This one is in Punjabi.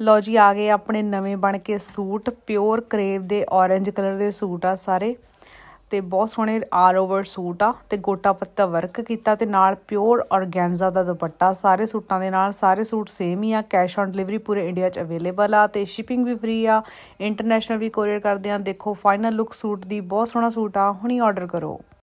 ਲੋ ਜੀ, ਆ ਗਏ ਆਪਣੇ ਨਵੇਂ ਬਣ ਕੇ ਸੂਟ ਪਿਓਰ ਕਰੇਵ ਦੇ orange ਕਲਰ ਦੇ ਸੂਟ ਆ ਸਾਰੇ। ਤੇ ਬਹੁਤ ਸੋਹਣੇ ਆਲ ਓਵਰ ਸੂਟ ਆ, ਤੇ ਗੋਟਾ ਪੱਤਾ ਵਰਕ ਕੀਤਾ ਤੇ ਨਾਲ ਪਿਓਰ ਔਰਗੈਂਜ਼ਾ ਦਾ ਦੁਪੱਟਾ ਸਾਰੇ ਸੂਟਾਂ ਦੇ ਨਾਲ, ਸਾਰੇ ਸੂਟ ਸੇਮ ਹੀ ਆ ਕੈਸ਼ ਔਨ ਡਿਲੀਵਰੀ ਪੂਰੇ ਇੰਡੀਆ 'ਚ ਅਵੇਲੇਬਲ ਆ ਤੇ ਸ਼ਿਪਿੰਗ ਵੀ ਫ੍ਰੀ ਆ ਇੰਟਰਨੈਸ਼ਨਲ ਵੀ ਕੋਰੀਅਰ ਕਰਦੇ ਆ। ਦੇਖੋ ਫਾਈਨਲ ਲੁੱਕ ਸੂਟ ਦੀ ਬਹੁਤ ਸੋਹਣਾ ਸੂਟ ਆ, ਹੁਣੀ ਆਰਡਰ ਕਰੋ।